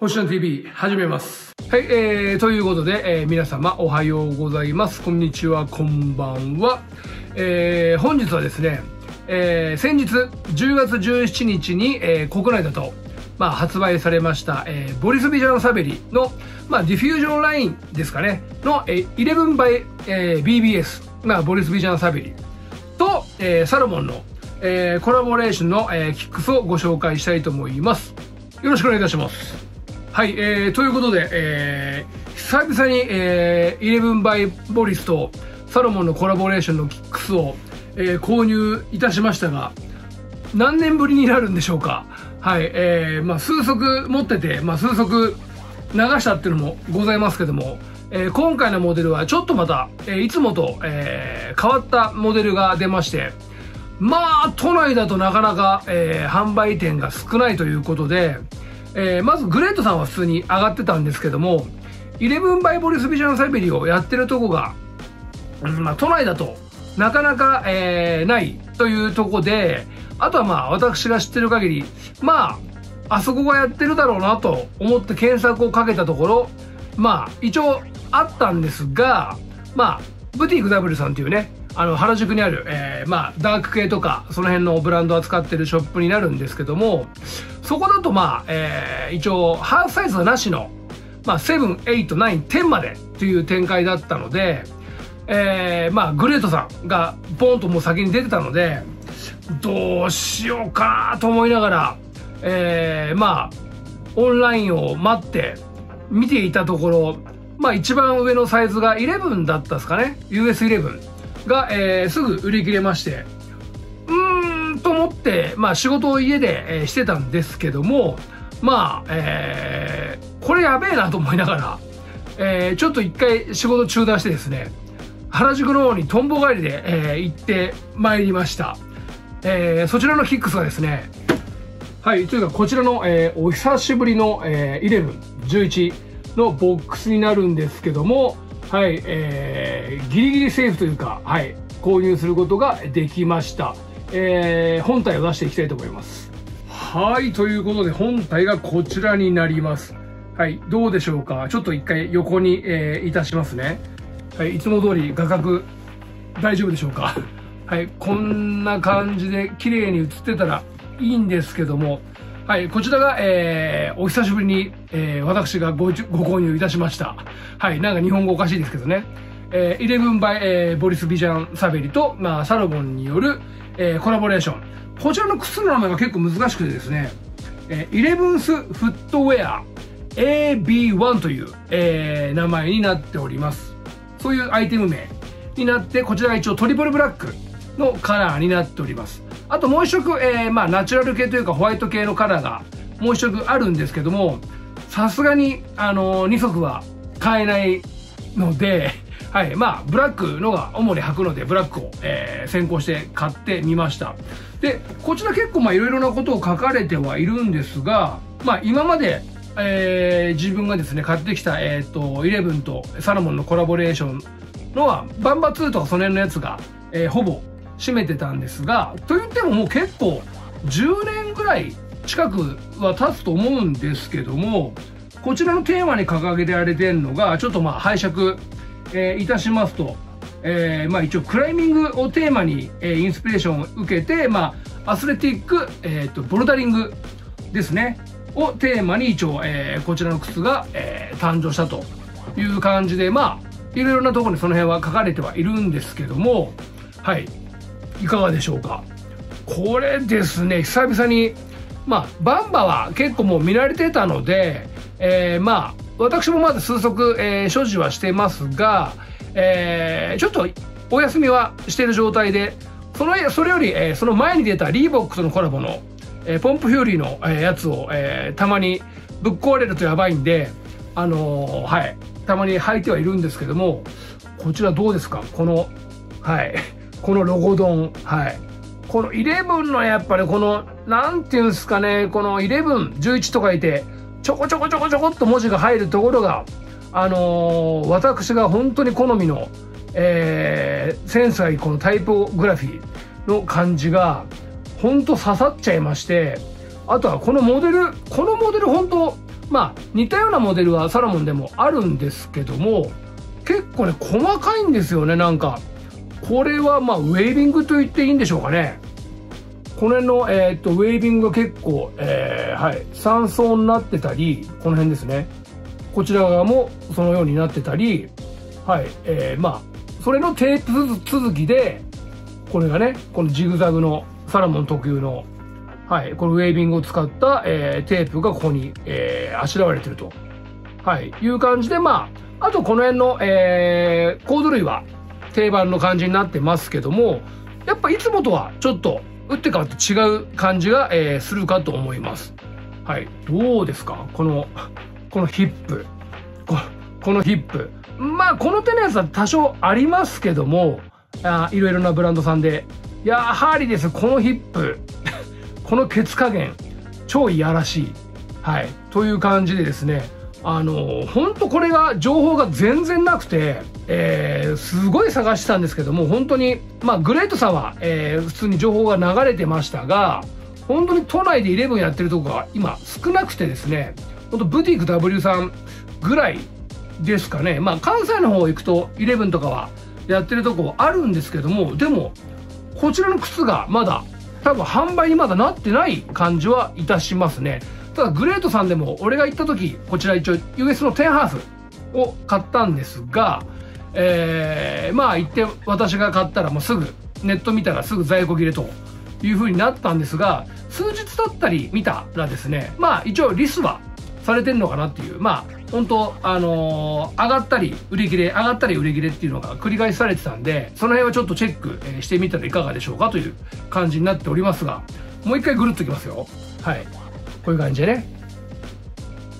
星野 TV 始めます。はい、えー、ということで、えー皆様おはようございます。こんにちは、こんばんは。えー、本日はですね、えー、先日10月17日に、えー国内だと、まあ、発売されました、えーボリス・ビジャン・サベリの、まあ、ディフュージョンラインですかね、の、えー、11 by、えー BBS、まあ、ボリス・ビジャン・サベリと、えーサロモンの、えーコラボレーションの、えーキックスをご紹介したいと思います。よろしくお願いいたします。はい、えー、ということで、えー、久々に、えー、11 by ボリスとサロモンのコラボレーションのキックスを、えー購入いたしましたが、何年ぶりになるんでしょうか。はい、えー、まあ、数足持ってて、まあ、数足流したっていうのもございますけども、えー今回のモデルはちょっとまた、えーいつもと、えー変わったモデルが出まして、まあ、都内だとなかなか、えー販売店が少ないということで、えーまずグレートさんは普通に上がってたんですけども、11バイボリスビジョンサイベリをやってるとこが、まあ、都内だとなかなか、えーないというとこで、あとはまあ私が知ってる限り、まあ、あそこがやってるだろうなと思って検索をかけたところ、まあ一応あったんですが、まあ、ブティーク W さんっていうね、あの原宿にある、えーまあダーク系とかその辺のブランドを扱ってるショップになるんですけども、そこだとまあ、えー一応ハーフサイズはなしの、まあ、7、8、9、10までという展開だったので、えーまあ、グレートさんがポンともう先に出てたので、どうしようかなと思いながら、えーまあ、オンラインを待って見ていたところ、まあ一番上のサイズが11だったですかね？US11 が、えーすぐ売り切れまして、うーんと思って、まあ仕事を家で、えーしてたんですけども、まあ、えーこれやべえなと思いながら、えーちょっと一回仕事中断してですね、原宿の方にトンボ帰りで、えー行ってまいりました。えーそちらのキックスがですね、はい、というかこちらの、えーお久しぶりの、えー11、11のボックスになるんですけども、はい、えーギリギリセーフというか、はい、購入することができました。えー本体を出していきたいと思います。はい、ということで本体がこちらになります。はい、どうでしょうか？ちょっと一回横に、えーいたしますね。はい、いつも通り画角大丈夫でしょうか？はい、こんな感じで綺麗に映ってたらいいんですけども、はい、こちらが、えー、お久しぶりに、えー、私がごご購入いたしました。はい、なんか日本語おかしいですけどね。えー、11 by、えー、ボリス・ビジャン・サベリと、まあ、サロモンによる、えー、コラボレーション。こちらの靴の名前が結構難しくてですね、えー、イレブンス・フットウェア AB1 という、えー名前になっております。そういうアイテム名になって、こちらが一応トリプルブラックのカラーになっております。あともう一色、えーまあナチュラル系というかホワイト系のカラーがもう一色あるんですけども、さすがに、あのー、2足は買えないので、はい。まあ、ブラックのが主に履くので、ブラックを、えー先行して買ってみました。で、こちら結構まあいろいろなことを書かれてはいるんですが、まあ今まで、えー自分がですね、買ってきた、えっ、と、11とサロモンのコラボレーションのは、バンバ2とかその辺のやつが、えーほぼ占めてたんですが、と言ってももう結構10年ぐらい近くは経つと思うんですけども、こちらのテーマに掲げられてるのが、ちょっとまあ拝借、えーいたしますと、えーまあ一応クライミングをテーマに、えーインスピレーションを受けて、まあアスレティック、えーと、ボルダリングですね、をテーマに一応、えーこちらの靴が、えー誕生したという感じで、まあいろいろなところにその辺は書かれてはいるんですけども、はい、いかがでしょうか？これですね、久々に、まあ、バンバは結構もう見られてたので、えーまあ、私もまだ数足、えー所持はしてますが、えーちょっとお休みはしてる状態で、その、それより、えーその前に出たリーボックとのコラボの、えーポンプフューリーの、えーやつを、えーたまにぶっ壊れるとやばいんで、あのーはい、たまに履いてはいるんですけども、こちらどうですか？この、はい、このロゴドン、はい。この11のやっぱりこの、なんていうんですかね、この11、11と書いて、ちょこちょこちょこちょこっと文字が入るところが、あのー私が本当に好みの、えー、センスがいいこのタイポグラフィーの感じが、本当刺さっちゃいまして、あとはこのモデル、このモデル本当まあ似たようなモデルはサロモンでもあるんですけども結構ね細かいんですよねなんかこれはまあウェービングと言っていいんでしょうかね。この辺の、えー、っとウェービングが結構、えー、はい3層になってたりこの辺ですね。こちら側もそのようになってたりはいえー、まあそれのテープ続きでこれがねこのジグザグのサラモン特有のはい、このウェービングを使った、えー、テープがここに、えー、あしらわれてると、はい、いう感じで、まあ、あとこの辺の、えー、コード類は定番の感じになってますけども、やっぱいつもとはちょっと打って変わって違う感じが、えー、するかと思います。はい。どうですか？この、このヒップ。このヒップ。まあ、この手のやつは多少ありますけども、あいろいろなブランドさんで。やはりですこのヒップ。このケツ加減超いやらしい、はい、という感じでですねあの本当これが情報が全然なくて、えー、すごい探してたんですけども本当にまあグレートさんは、えー、普通に情報が流れてましたが本当に都内で11やってるとこが今少なくてですね本当ブティック W さんぐらいですかね。まあ関西の方行くと11とかはやってるとこあるんですけどもでもこちらの靴がまだ多分販売にまだなってない感じはいたしますね。ただグレートさんでも俺が行った時こちら一応 US の10ハーフを買ったんですがえー、まあ行って私が買ったらもうすぐネット見たらすぐ在庫切れという風になったんですが数日経ったり見たらですねまあ一応リスはされてるのかなっていうまあ本当あのー、上がったり売り切れ上がったり売り切れっていうのが繰り返されてたんでその辺はちょっとチェック、してみたらいかがでしょうかという感じになっておりますがもう一回ぐるっときますよ。はい。こういう感じでね。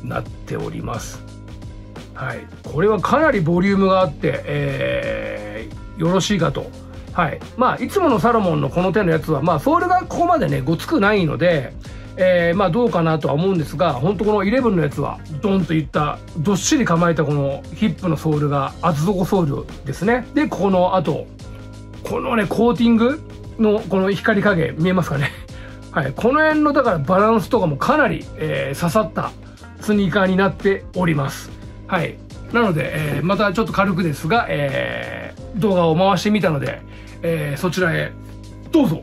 なっております。はい。これはかなりボリュームがあって、えー、よろしいかと。はい。まあいつものサロモンのこの手のやつはまあソールがここまでねごつくないのでえー、まあどうかなとは思うんですが本当この11のやつはドンといったどっしり構えたこのヒップのソールが厚底ソールですね。でここのあとこのねコーティングのこの光加減見えますかね。はいこの辺のだからバランスとかもかなり、えー、刺さったスニーカーになっております。はい。なので、えー、またちょっと軽くですが、えー、動画を回してみたので、えー、そちらへどうぞ。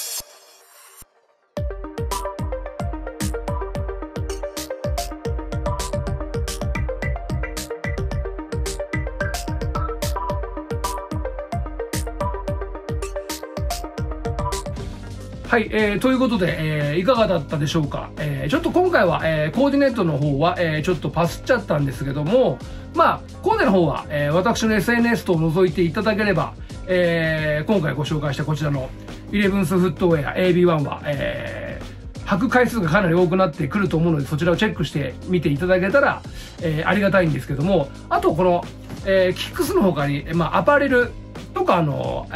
はい、えー、ということで、えー、いかがだったでしょうか、えー、ちょっと今回は、えー、コーディネートの方は、えー、ちょっとパスっちゃったんですけども、まあ、コーデの方は、えー、私の SNS と覗いていただければ、えー、今回ご紹介したこちらのイレブンスフットウェア AB1 は、えー、履く回数がかなり多くなってくると思うので、そちらをチェックしてみていただけたら、えー、ありがたいんですけども、あとこの、えー、キックスの他に、まあ、アパレルとか、あの、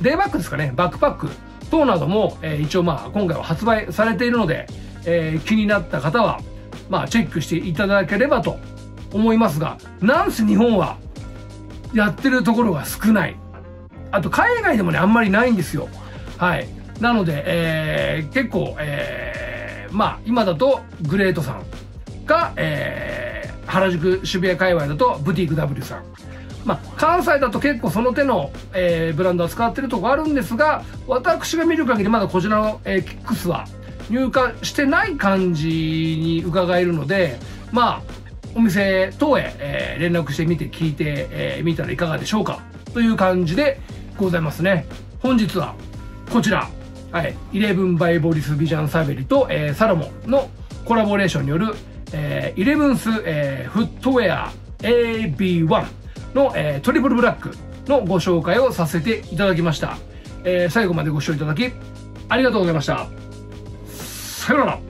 デイバッグですかね、バックパック、等なども、えー、一応まあ今回は発売されているので、えー、気になった方は、まあチェックしていただければと思いますが、なんせ日本はやってるところが少ない。あと海外でもね、あんまりないんですよ。はい。なので、えー、結構、えー、まあ今だとグレートさんが、えー、原宿渋谷界隈だとブティーク W さん。まあ、関西だと結構その手の、えー、ブランドは使ってるとこあるんですが私が見る限りまだこちらの、えー、キックスは、入荷してない感じに伺えるので、まあ、お店等へ、えー、連絡してみて聞いてみ、えー、たらいかがでしょうかという感じでございますね。本日はこちら、はい、イレブンバイボリス・ビジャン・サベリと、えー、サロモンのコラボレーションによる、えー、イレブンス、えー、フットウェア AB1 の、えー、トリプルブラックのご紹介をさせていただきました。えー、最後までご視聴いただきありがとうございました。さようなら。